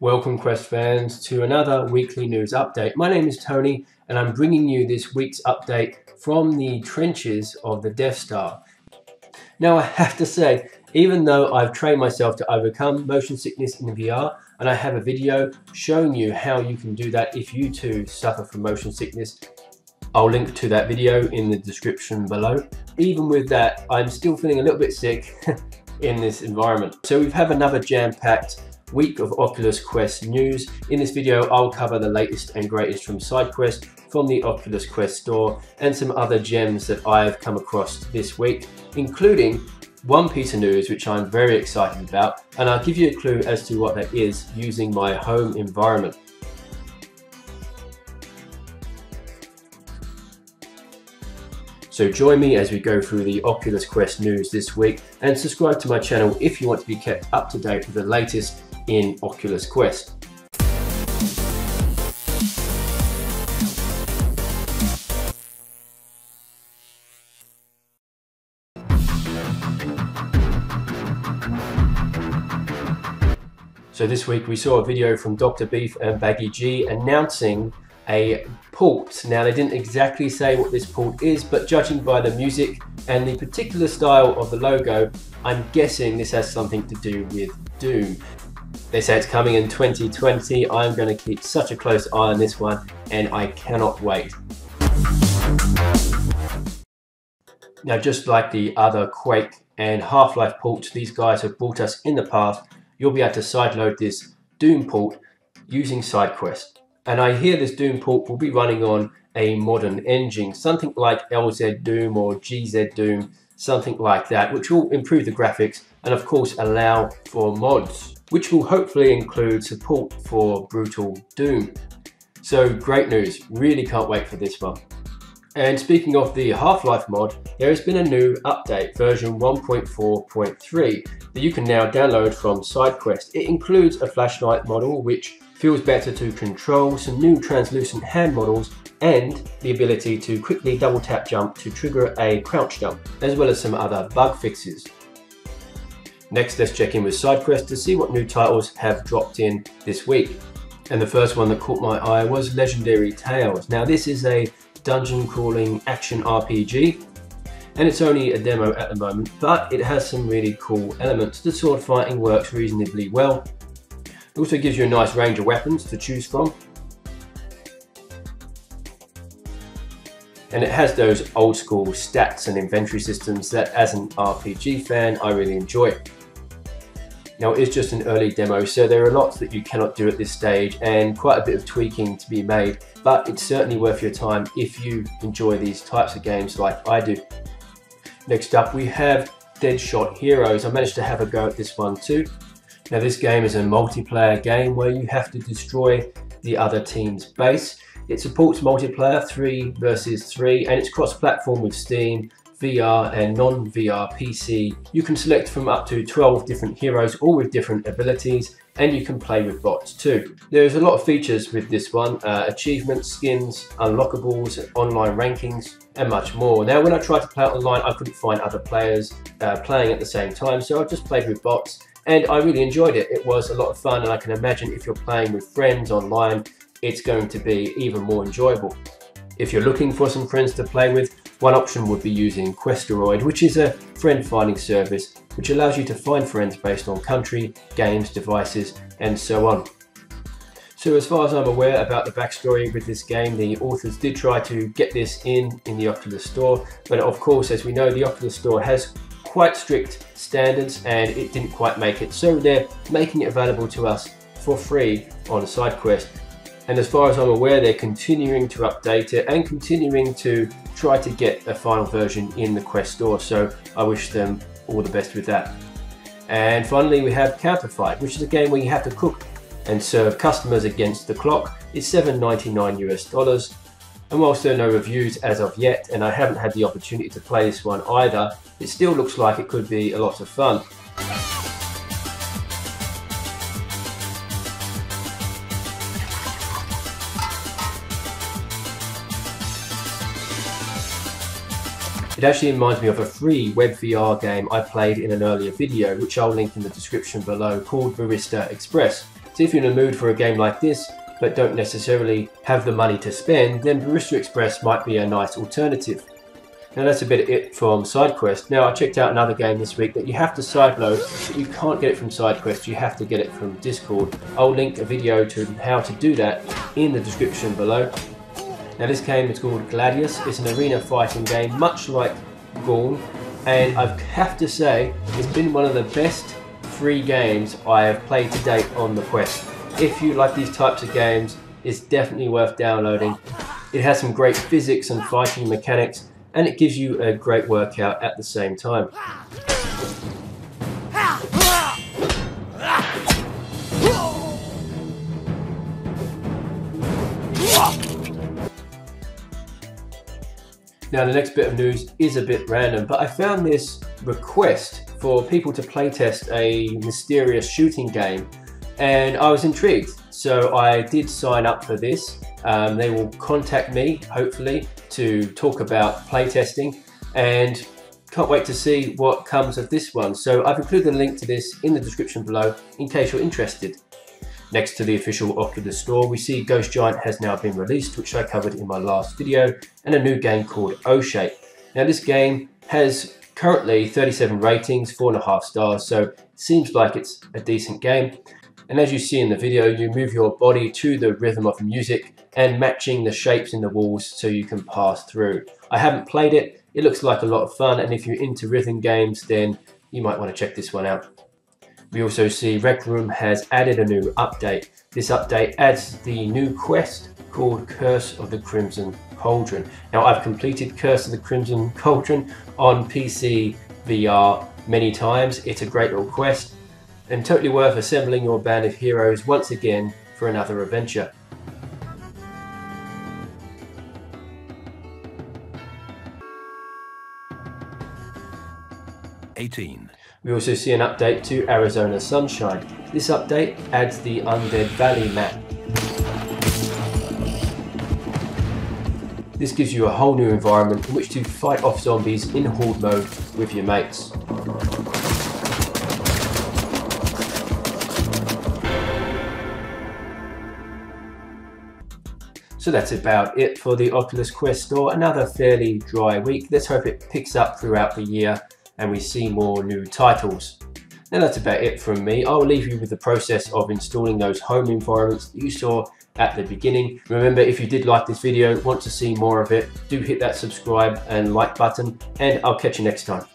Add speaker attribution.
Speaker 1: Welcome Quest fans to another weekly news update. My name is Tony and I'm bringing you this week's update from the trenches of the Death Star. Now I have to say, even though I've trained myself to overcome motion sickness in VR and I have a video showing you how you can do that if you too suffer from motion sickness, I'll link to that video in the description below. Even with that, I'm still feeling a little bit sick in this environment. So we've had another jam-packed week of Oculus Quest news. In this video, I'll cover the latest and greatest from SideQuest, from the Oculus Quest store, and some other gems that I've come across this week, including one piece of news which I'm very excited about, and I'll give you a clue as to what that is using my home environment. So join me as we go through the Oculus Quest news this week and subscribe to my channel if you want to be kept up to date with the latest in Oculus Quest. So this week we saw a video from Dr. Beef and Baggyg announcing a port. Now they didn't exactly say what this port is, but judging by the music and the particular style of the logo, I'm guessing this has something to do with Doom. They say it's coming in 2020. I'm going to keep such a close eye on this one and I cannot wait. Now just like the other Quake and Half-Life ports these guys have brought us in the past, you'll be able to sideload this Doom port using SideQuest. And I hear this Doom port will be running on a modern engine, something like LZ Doom or GZ Doom, something like that, which will improve the graphics and of course allow for mods which will hopefully include support for Brutal Doom. So great news, really can't wait for this one. And speaking of the Half-Life mod, there has been a new update, version 1.4.3, that you can now download from SideQuest. It includes a flashlight model, which feels better to control, some new translucent hand models, and the ability to quickly double tap jump to trigger a crouch jump, as well as some other bug fixes. Next, let's check in with SideQuest to see what new titles have dropped in this week. And the first one that caught my eye was Legendary Tales. Now this is a dungeon crawling action RPG and it's only a demo at the moment, but it has some really cool elements. The sword fighting works reasonably well. It also gives you a nice range of weapons to choose from. And it has those old school stats and inventory systems that as an RPG fan, I really enjoy. Now it is just an early demo, so there are lots that you cannot do at this stage and quite a bit of tweaking to be made, but it's certainly worth your time if you enjoy these types of games like I do. Next up we have Deadshot Heroes. I managed to have a go at this one too. Now this game is a multiplayer game where you have to destroy the other team's base. It supports multiplayer 3 versus 3 and it's cross-platform with Steam, VR and non-VR PC. You can select from up to 12 different heroes, all with different abilities, and you can play with bots too. There's a lot of features with this one, uh, achievements, skins, unlockables, online rankings, and much more. Now, when I tried to play it online, I couldn't find other players uh, playing at the same time, so I just played with bots, and I really enjoyed it. It was a lot of fun, and I can imagine if you're playing with friends online, it's going to be even more enjoyable. If you're looking for some friends to play with, one option would be using Questeroid, which is a friend finding service which allows you to find friends based on country, games, devices, and so on. So as far as I'm aware about the backstory with this game, the authors did try to get this in in the Oculus Store, but of course, as we know, the Oculus Store has quite strict standards and it didn't quite make it. So they're making it available to us for free on SideQuest and as far as I'm aware, they're continuing to update it and continuing to try to get a final version in the Quest store. So I wish them all the best with that. And finally, we have Counterfight, which is a game where you have to cook and serve customers against the clock. It's 7.99 US dollars. And whilst there are no reviews as of yet, and I haven't had the opportunity to play this one either, it still looks like it could be a lot of fun. It actually reminds me of a free WebVR game I played in an earlier video, which I'll link in the description below, called Barista Express. So if you're in the mood for a game like this, but don't necessarily have the money to spend, then Barista Express might be a nice alternative. Now that's a bit of it from SideQuest. Now I checked out another game this week that you have to sideload, but you can't get it from SideQuest, you have to get it from Discord. I'll link a video to how to do that in the description below. Now this game is called Gladius, it's an arena fighting game much like Gorn, and I have to say it's been one of the best free games I have played to date on the Quest. If you like these types of games, it's definitely worth downloading. It has some great physics and fighting mechanics and it gives you a great workout at the same time. Now the next bit of news is a bit random, but I found this request for people to playtest a mysterious shooting game and I was intrigued. So I did sign up for this. Um, they will contact me, hopefully, to talk about playtesting and can't wait to see what comes of this one. So I've included a link to this in the description below in case you're interested. Next to the official Oculus store, we see Ghost Giant has now been released, which I covered in my last video, and a new game called OhShape. Now this game has currently 37 ratings, 4.5 stars, so seems like it's a decent game. And as you see in the video, you move your body to the rhythm of music and matching the shapes in the walls so you can pass through. I haven't played it, it looks like a lot of fun and if you're into rhythm games then you might want to check this one out. We also see Rec Room has added a new update. This update adds the new quest called Curse of the Crimson Cauldron. Now I've completed Curse of the Crimson Cauldron on PC VR many times. It's a great little quest and totally worth assembling your band of heroes once again for another adventure. Eighteen. We also see an update to Arizona Sunshine. This update adds the Undead Valley map. This gives you a whole new environment in which to fight off zombies in horde mode with your mates. So that's about it for the Oculus Quest store. Another fairly dry week. Let's hope it picks up throughout the year and we see more new titles. Now that's about it from me. I'll leave you with the process of installing those home environments that you saw at the beginning. Remember, if you did like this video, want to see more of it, do hit that subscribe and like button, and I'll catch you next time.